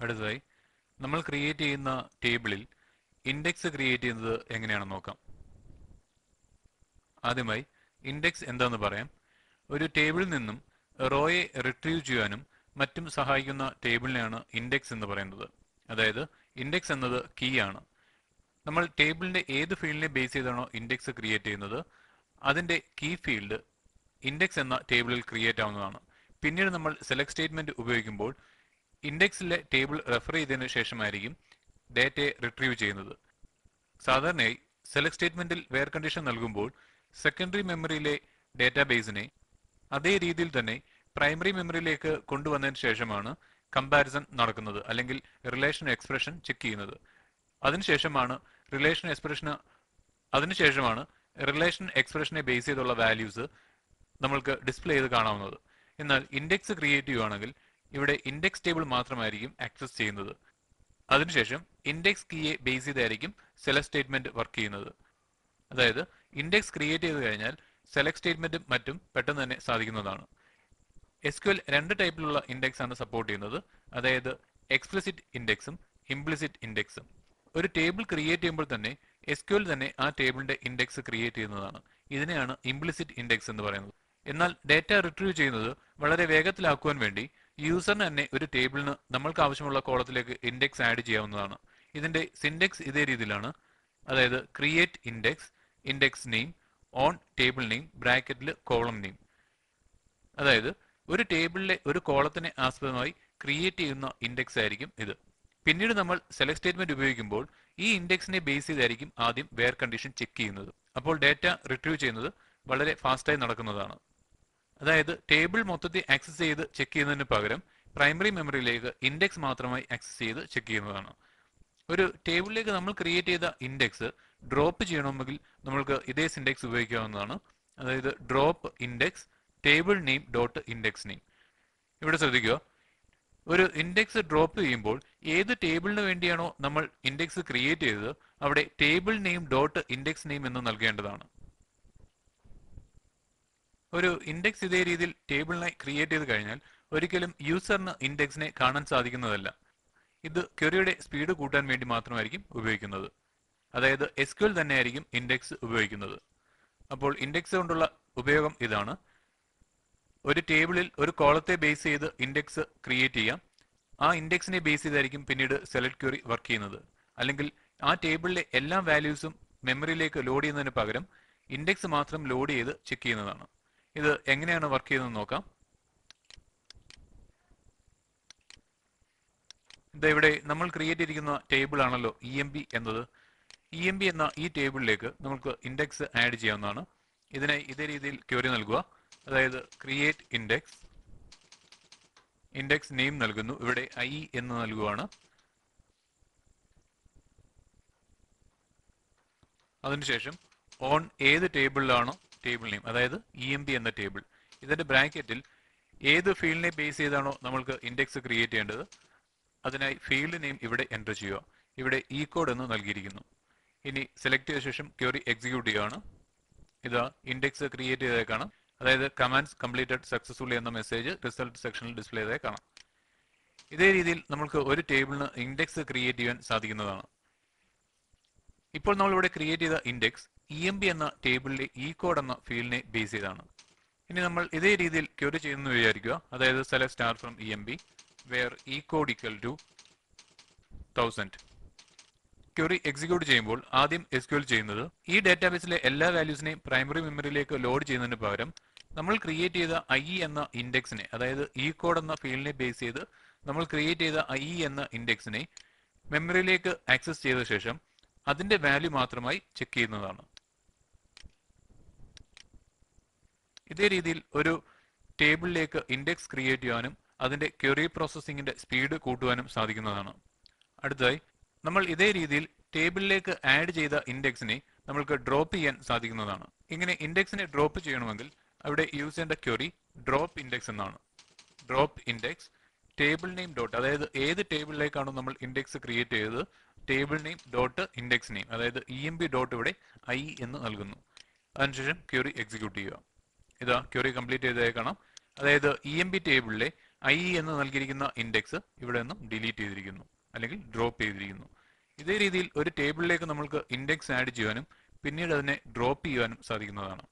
അടുത്തതായി നമ്മൾ ക്രിയേറ്റ് ചെയ്യുന്ന ടേബിളിൽ ഇൻഡെക്സ് ക്രിയേറ്റ് ചെയ്യുന്നത് എങ്ങനെയാണെന്ന് നോക്കാം. ആദ്യമായി ഇൻഡെക്സ് എന്താണെന്ന് പറയാം. ഒരു ടേബിളിൽ നിന്നും റോയെ റിട്രീവ് ചെയ്യാനും മറ്റും സഹായിക്കുന്ന ടേബിളിനെയാണ് ഇൻഡെക്സ് എന്ന് പറയുന്നത്. അതായത് ഇൻഡെക്സ് എന്നത് കീ ആണ്. നമ്മൾ ടേബിളിന്റെ ഏത് ഫീൽഡിനെ ബേസ് ചെയ്താണോ ഇൻഡെക്സ് ക്രിയേറ്റ് ചെയ്യുന്നത് അതിന്റെ കീ ഫീൽഡ് ഇൻഡെക്സ് എന്ന ടേബിളിൽ ക്രിയേറ്റ് ആവുന്നതാണ്. പിന്നീട് നമ്മൾ സെലക്ട് സ്റ്റേറ്റ്മെന്റ് ഉപയോഗിക്കുമ്പോൾ ഇൻഡെക്സിലെ ടേബിൾ റെഫർ ചെയ്തതിനു ശേഷമായിരിക്കും ഡേറ്റയെ റിട്രീവ് ചെയ്യുന്നത്. സാധാരണയായി സെലക്ട് സ്റ്റേറ്റ്മെന്റിൽ വെയർ കണ്ടീഷൻ നൽകുമ്പോൾ സെക്കൻഡറി മെമ്മറിയിലെ ഡേറ്റാബേസിനെ അതേ രീതിയിൽ തന്നെ പ്രൈമറി മെമ്മറിയിലേക്ക് കൊണ്ടുവന്നതിന് ശേഷമാണ് കമ്പാരിസൺ നടക്കുന്നത് അല്ലെങ്കിൽ റിലേഷൻ എക്സ്പ്രഷൻ ചെക്ക് ചെയ്യുന്നത്. അതിനുശേഷമാണ് റിലേഷൻ എക്സ്പ്രഷന് അതിനുശേഷമാണ് റിലേഷൻ എക്സ്പ്രഷനെ ബേസ് ചെയ്തുള്ള വാല്യൂസ് നമ്മൾക്ക് ഡിസ്പ്ലേ ചെയ്ത് കാണാവുന്നത്. എന്നാൽ ഇൻഡെക്സ് ക്രിയേറ്റ് ചെയ്യുവാണെങ്കിൽ ഇവിടെ ഇൻഡെക്സ് ടേബിൾ മാത്രമായിരിക്കും ആക്സസ് ചെയ്യുന്നത്. അതിനുശേഷം ഇൻഡെക്സ് കീയെ ബേസ് ചെയ്തായിരിക്കും സെലക്ട് സ്റ്റേറ്റ്മെന്റ് വർക്ക് ചെയ്യുന്നത്. അതായത് ഇൻഡെക്സ് ക്രിയേറ്റ് ചെയ്ത് കഴിഞ്ഞാൽ സെലക്ട് സ്റ്റേറ്റ്മെന്റും മറ്റും പെട്ടെന്ന് തന്നെ സാധിക്കുന്നതാണ്. എസ് ക്യു എൽ രണ്ട് ടൈപ്പിലുള്ള ഇൻഡെക്സ് ആണ് സപ്പോർട്ട് ചെയ്യുന്നത്. അതായത് എക്സ്പ്ലിസിറ്റ് ഇൻഡെക്സും ഇംപ്ലിസിറ്റ് ഇൻഡെക്സും ഒരു ടേബിൾ ക്രിയേറ്റ് ചെയ്യുമ്പോൾ തന്നെ എസ് ക്യു എൽ തന്നെ ആ ടേബിളിന്റെ ഇൻഡെക്സ് ക്രിയേറ്റ് ചെയ്യുന്നതാണ്. ഇതിനെയാണ് ഇംപ്ലിസിറ്റ് ഇൻഡെക്സ് എന്ന് പറയുന്നത്. എന്നാൽ ഡേറ്റ റിട്രീവ് ചെയ്യുന്നത് വളരെ വേഗത്തിലാക്കുവാൻ വേണ്ടി യൂസറിന് തന്നെ ഒരു ടേബിളിന് നമ്മൾക്ക് ആവശ്യമുള്ള കോളത്തിലേക്ക് ഇൻഡെക്സ് ആഡ് ചെയ്യാവുന്നതാണ്. ഇതിന്റെ സിൻഡെക്സ് ഇതേ രീതിയിലാണ്. അതായത് create index index name on table name ബ്രാക്കറ്റിൽ കോളം നെയിം അതായത് ഒരു ടേബിളിലെ ഒരു കോളത്തിനെ ആസ്പദമായി ക്രിയേറ്റ് ചെയ്യുന്ന ഇൻഡെക്സ് ആയിരിക്കും ഇത്. പിന്നീട് നമ്മൾ സെലക്ട് സ്റ്റേറ്റ്മെന്റ് ഉപയോഗിക്കുമ്പോൾ ഈ ഇൻഡെക്സിനെ ബേസ് ചെയ്തായിരിക്കും ആദ്യം വെയർ കണ്ടീഷൻ ചെക്ക് ചെയ്യുന്നത്. അപ്പോൾ ഡേറ്റ റിട്രീവ് ചെയ്യുന്നത് വളരെ ഫാസ്റ്റായി നടക്കുന്നതാണ്. അതായത് ടേബിൾ മൊത്തത്തിൽ ആക്സസ് ചെയ്ത് ചെക്ക് ചെയ്യുന്നതിന് പകരം പ്രൈമറി മെമ്മറിയിലേക്ക് ഇൻഡെക്സ് മാത്രമായി ആക്സസ് ചെയ്ത് ചെക്ക് ചെയ്യുന്നതാണ്. ഒരു ടേബിളിലേക്ക് നമ്മൾ ക്രിയേറ്റ് ചെയ്ത ഇൻഡെക്സ് ഡ്രോപ്പ് ചെയ്യണമെങ്കിൽ നമ്മൾക്ക് ഇതേ സിൻഡെക്സ് ഉപയോഗിക്കാവുന്നതാണ്. അതായത് drop index table name dot index name ഇവിടെ ശ്രദ്ധിക്കുക. ഒരു ഇൻഡെക്സ് ഡ്രോപ്പ് ചെയ്യുമ്പോൾ ഏത് ടേബിളിന് വേണ്ടിയാണോ നമ്മൾ ഇൻഡെക്സ് ക്രിയേറ്റ് ചെയ്തത് അവിടെ table name dot index name എന്ന് നൽകേണ്ടതാണ്. ഒരു ഇൻഡെക്സ് ഇതേ രീതിയിൽ ടേബിളിനായി ക്രിയേറ്റ് ചെയ്ത് കഴിഞ്ഞാൽ ഒരിക്കലും യൂസറിന് ഇൻഡെക്സിനെ കാണാൻ സാധിക്കുന്നതല്ല. ഇത് ക്വറിയുടെ സ്പീഡ് കൂട്ടാൻ വേണ്ടി മാത്രമായിരിക്കും ഉപയോഗിക്കുന്നത്. അതായത് എസ് ക്യു ആയിരിക്കും ഇൻഡെക്സ് ഉപയോഗിക്കുന്നത്. അപ്പോൾ ഇൻഡെക്സ് കൊണ്ടുള്ള ഉപയോഗം ഇതാണ്. ഒരു ടേബിളിൽ ഒരു കോളത്തെ ബേസ് ചെയ്ത് ഇൻഡെക്സ് ക്രിയേറ്റ് ചെയ്യാം. ആ ഇൻഡെക്സിനെ ബേസ് ചെയ്തായിരിക്കും പിന്നീട് സെലക്ട് ക്വറി വർക്ക് ചെയ്യുന്നത്. അല്ലെങ്കിൽ ആ ടേബിളിലെ എല്ലാ വാല്യൂസും മെമ്മറിയിലേക്ക് ലോഡ് ചെയ്യുന്നതിന് പകരം ഇൻഡെക്സ് മാത്രം ലോഡ് ചെയ്ത് ചെക്ക് ചെയ്യുന്നതാണ്. ഇത് എങ്ങനെയാണ് വർക്ക് ചെയ്യുന്നത് നോക്കാം. ഇത് ഇവിടെ നമ്മൾ ക്രിയേറ്റ് ചെയ്തിരിക്കുന്ന ടേബിൾ ആണല്ലോ ഇ എം ബി എന്നത്. ഇ എം ബി എന്ന ഈ ടേബിളിലേക്ക് നമുക്ക് ഇൻഡെക്സ് ആഡ് ചെയ്യാവുന്നതാണ്. ഇതിനെ ഇതേ രീതിയിൽ ക്വറി നൽകുക. അതായത് ക്രിയേറ്റ് ഇൻഡെക്സ് ഇൻഡെക്സ് നെയിം നൽകുന്നു. ഇവിടെ ഐ എന്ന് നൽകുവാണ്. അതിനുശേഷം ഓൺ ഏത് ടേബിളിലാണോ ടേബിൾ നെയിം അതായത് ഇ എം ബി എന്ന ടേബിൾ ഇതിന്റെ ബ്രാക്കറ്റിൽ ഏത് ഫീൽഡിനെ ബേസ് ചെയ്താണോ നമ്മൾക്ക് ഇൻഡെക്സ് ക്രിയേറ്റ് ചെയ്യേണ്ടത് അതിനായി ഫീൽഡ് നെയിം ഇവിടെ എന്റർ ചെയ്യുക. ഇവിടെ ഇ കോഡ് എന്ന് നൽകിയിരിക്കുന്നു. ഇനി സെലക്ട് ചെയ്ത ശേഷം ക്യൂറി എക്സിക്യൂട്ട് ചെയ്യുകയാണ്. ഇത് ഇൻഡെക്സ് ക്രിയേറ്റ് ചെയ്തതായി കാണാം. അതായത് കമാൻഡ്സ് കംപ്ലീറ്റഡ് സക്സസ്ഫുള്ളി എന്ന മെസ്സേജ് റിസൾട്ട് സെക്ഷനിൽ ഡിസ്പ്ലേ ചെയ്തതായി കാണാം. ഇതേ രീതിയിൽ നമുക്ക് ഒരു ടേബിളിന് ഇൻഡെക്സ് ക്രിയേറ്റ് ചെയ്യാൻ സാധിക്കുന്നതാണ്. ഇപ്പോൾ നമ്മൾ ഇവിടെ ക്രിയേറ്റ് ചെയ്ത ഇൻഡെക്സ് ഇ എം ബി എന്ന ടേബിളിലെ ഇ കോഡ് എന്ന ഫീൽഡിനെ ബേസ് ചെയ്താണ്. ഇനി നമ്മൾ ഇതേ രീതിയിൽ ക്യൂറി ചെയ്യുന്നു വിചാരിക്കുക. അതായത് select star from E M B where E code equal to thousand query execute ചെയ്യുമ്പോൾ ആദ്യം എക്സിക്യൂട്ട് ചെയ്യുന്നത് ഈ ഡാറ്റാബേസിലെ എല്ലാ വാല്യൂസിനെയും പ്രൈമറി മെമ്മറിയിലേക്ക് ലോഡ് ചെയ്യുന്നതിന് പകരം നമ്മൾ ക്രിയേറ്റ് ചെയ്ത ഐ എന്ന ഇൻഡെക്സിനെ അതായത് ഇ കോഡ് എന്ന ഫീൽഡിനെ ബേസ് ചെയ്ത് നമ്മൾ ക്രിയേറ്റ് ചെയ്ത ഐ എന്ന ഇൻഡെക്സിനെ മെമ്മറിയിലേക്ക് ആക്സസ് ചെയ്ത ശേഷം അതിന്റെ വാല്യൂ മാത്രമായി ചെക്ക് ചെയ്യുന്നതാണ്. ഇതേ രീതിയിൽ ഒരു ടേബിളിലേക്ക് ഇൻഡെക്സ് ക്രിയേറ്റ് ചെയ്യാനും അതിന്റെ ക്വറി പ്രോസസ്സിംഗിന്റെ സ്പീഡ് കൂട്ടുവാനും സാധിക്കുന്നതാണ്. അടുത്തതായി നമ്മൾ ഇതേ രീതിയിൽ ടേബിളിലേക്ക് ആഡ് ചെയ്ത ഇൻഡെക്സിനെ നമ്മൾക്ക് ഡ്രോപ്പ് ചെയ്യാൻ സാധിക്കുന്നതാണ്. ഇങ്ങനെ ഇൻഡെക്സിനെ ഡ്രോപ്പ് ചെയ്യണമെങ്കിൽ അവിടെ യൂസ് ചെയ്യേണ്ട ക്വറി ഡ്രോപ്പ് ഇൻഡെക്സ് എന്നാണ്. Drop index table name dot അതായത് ഏത് ടേബിളിലേക്കാണോ നമ്മൾ ഇൻഡെക്സ് ക്രിയേറ്റ് ചെയ്തത് table name dot index name അതായത് ഇ എം ബി ഡോട്ട് ഇവിടെ ഐ എന്ന് നൽകുന്നു. അതിനുശേഷം ക്യൂറി എക്സിക്യൂട്ട് ചെയ്യുക. ഇതാ ക്വറി കംപ്ലീറ്റ് ചെയ്തതായി കാണാം അതായത് ഇ എം ബി ടേബിളിലെ ഐ എന്ന് നൽകിയിരിക്കുന്ന ഇൻഡെക്സ് ഇവിടെ നിന്നും ഡിലീറ്റ് ചെയ്തിരിക്കുന്നു അല്ലെങ്കിൽ ഡ്രോപ്പ് ചെയ്തിരിക്കുന്നു. ഇതേ രീതിയിൽ ഒരു ടേബിളിലേക്ക് നമ്മൾക്ക് ഇൻഡെക്സ് ആഡ് ചെയ്യാനും പിന്നീട് അതിനെ ഡ്രോപ്പ് ചെയ്യുവാനും സാധിക്കുന്നതാണ്.